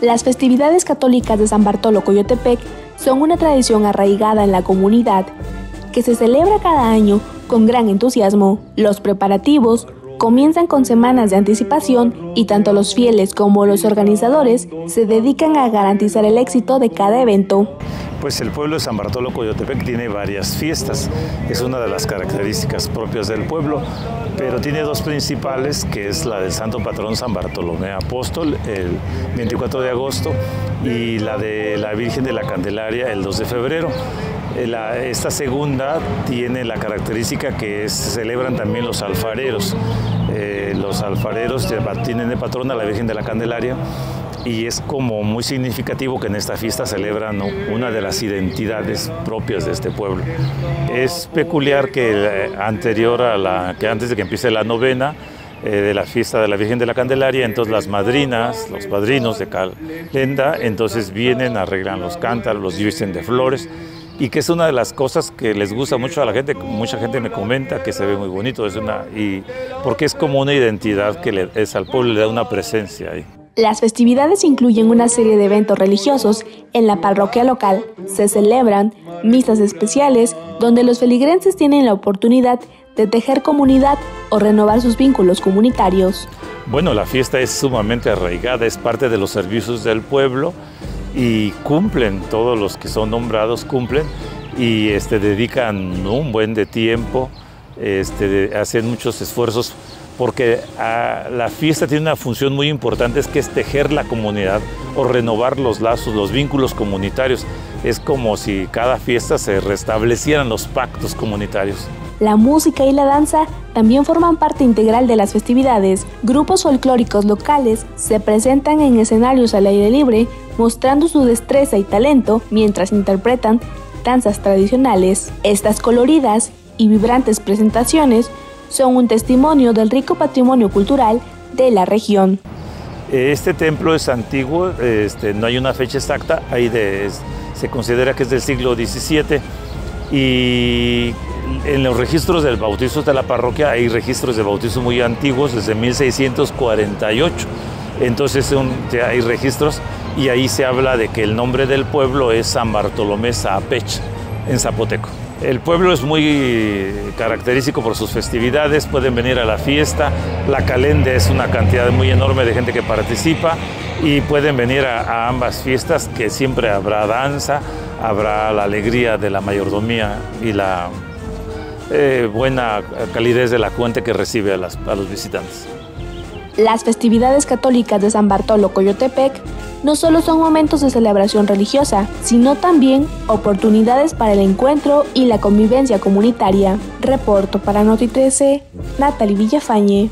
Las festividades católicas de San Bartolo Coyotepec son una tradición arraigada en la comunidad que se celebra cada año con gran entusiasmo. Los preparativos comienzan con semanas de anticipación y tanto los fieles como los organizadores se dedican a garantizar el éxito de cada evento. Pues el pueblo de San Bartolo Coyotepec tiene varias fiestas, es una de las características propias del pueblo, pero tiene dos principales, que es la del Santo Patrón San Bartolomé Apóstol, el 24 de agosto, y la de la Virgen de la Candelaria, el 2 de febrero. Esta segunda tiene la característica que se celebran también los alfareros. Eh, los alfareros tienen de patrona la Virgen de la Candelaria y es como muy significativo que en esta fiesta celebran una de las identidades propias de este pueblo. Es peculiar que eh, anterior a la, que antes de que empiece la novena, eh, de la fiesta de la Virgen de la Candelaria, entonces las madrinas, los padrinos de Calenda, entonces vienen, arreglan los cántaros, los visten de flores, y que es una de las cosas que les gusta mucho a la gente, mucha gente me comenta que se ve muy bonito, es una, y porque es como una identidad que le, es al pueblo, le da una presencia ahí. Las festividades incluyen una serie de eventos religiosos en la parroquia local. Se celebran misas especiales donde los feligrenses tienen la oportunidad de tejer comunidad o renovar sus vínculos comunitarios. Bueno, la fiesta es sumamente arraigada, es parte de los servicios del pueblo y cumplen, todos los que son nombrados cumplen y este, dedican un buen de tiempo, este, hacen muchos esfuerzos porque ah, la fiesta tiene una función muy importante, es que es tejer la comunidad o renovar los lazos, los vínculos comunitarios. Es como si cada fiesta se restablecieran los pactos comunitarios. La música y la danza también forman parte integral de las festividades. Grupos folclóricos locales se presentan en escenarios al aire libre, mostrando su destreza y talento mientras interpretan danzas tradicionales. Estas coloridas y vibrantes presentaciones son un testimonio del rico patrimonio cultural de la región. Este templo es antiguo, este, no hay una fecha exacta, se considera que es del siglo XVII y en los registros del bautizo de la parroquia hay registros de bautizo muy antiguos desde 1648. Entonces hay registros y ahí se habla de que el nombre del pueblo es San Bartolomé Zaapech en zapoteco. El pueblo es muy característico por sus festividades, pueden venir a la fiesta, la calenda es una cantidad muy enorme de gente que participa y pueden venir a, ambas fiestas que siempre habrá danza, habrá la alegría de la mayordomía y la eh, buena calidez de la cuente que recibe a los visitantes. Las festividades católicas de San Bartolo Coyotepec no solo son momentos de celebración religiosa, sino también oportunidades para el encuentro y la convivencia comunitaria. Reporto para Noti 13, Natalie Villafañe.